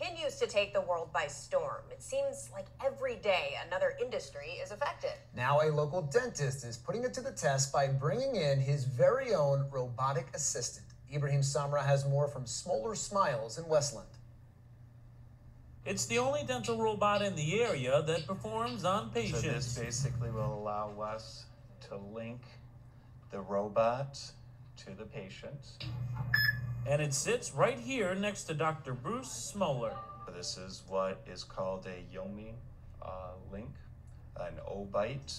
continues to take the world by storm. It seems like every day another industry is affected. Now, a local dentist is putting it to the test by bringing in his very own robotic assistant. Ibrahim Samra has more from Smoler Smiles in Westland. It's the only dental robot in the area that performs on patients. So patients. this basically will allow us to link the robot to the patient. And it sits right here next to Dr. Bruce Smoler. This is what is called a Yomi uh, link, an O-bite,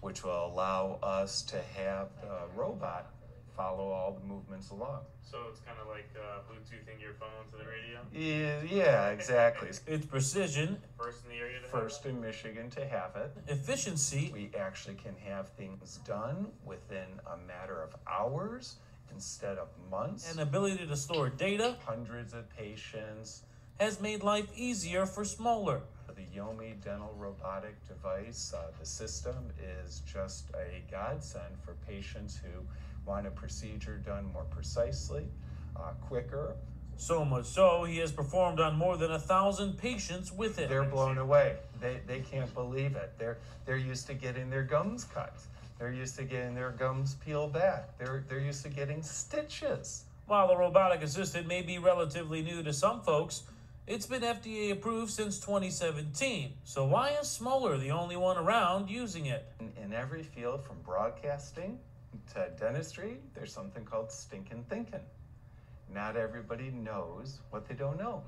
which will allow us to have the robot follow all the movements along. So it's kind of like uh, Bluetoothing your phone to the radio. Yeah, yeah, exactly. Its precision, First in the area to have First in Michigan to have it. efficiency, We actually can have things done within a matter of hours instead of months. and ability to store data Hundreds of patients. has made life easier for Smoler. The Yomi dental robotic device, uh, the system is just a godsend for patients who want a procedure done more precisely, uh, quicker. So much so, he has performed on more than a thousand patients with it. They're blown away. They, they can't believe it. They're, they're used to getting their gums cut. They're used to getting their gums peeled back. They're, they're used to getting stitches. While the robotic assistant may be relatively new to some folks, it's been FDA approved since 2017. So why is Smoler the only one around using it? In, in every field, from broadcasting to dentistry, there's something called stinking thinking. Not everybody knows what they don't know.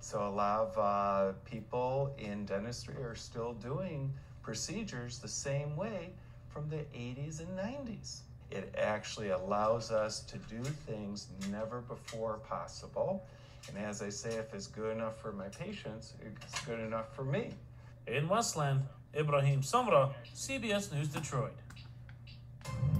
So a lot of uh, people in dentistry are still doing procedures the same way from the 80s and 90s. It actually allows us to do things never before possible. And as I say, if it's good enough for my patients, it's good enough for me. In Westland, Ibrahim Samra, CBS News Detroit.